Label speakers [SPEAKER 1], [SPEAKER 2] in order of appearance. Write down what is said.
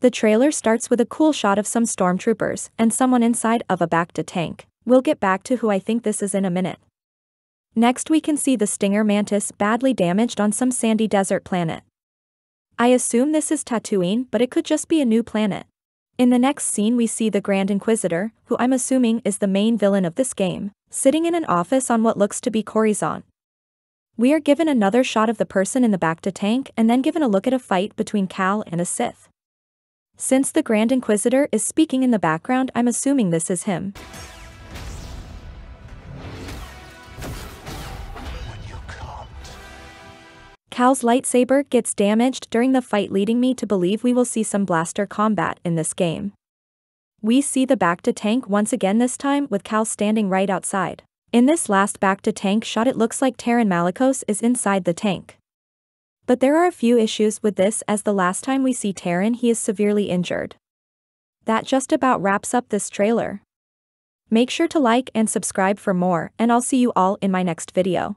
[SPEAKER 1] The trailer starts with a cool shot of some stormtroopers and someone inside of a Bacta tank. We'll get back to who I think this is in a minute. Next we can see the Stinger Mantis badly damaged on some sandy desert planet. I assume this is Tatooine but it could just be a new planet. In the next scene we see the Grand Inquisitor, who I'm assuming is the main villain of this game, sitting in an office on what looks to be Coruscant. We are given another shot of the person in the Bacta tank and then given a look at a fight between Cal and a Sith. Since the Grand Inquisitor is speaking in the background I'm assuming this is him. Cal's lightsaber gets damaged during the fight leading me to believe we will see some blaster combat in this game. We see the Bacta tank once again this time with Cal standing right outside. In this last Bacta tank shot it looks like Taron Malicos is inside the tank. But there are a few issues with this as the last time we see Taron he is severely injured. That just about wraps up this trailer. Make sure to like and subscribe for more and I'll see you all in my next video.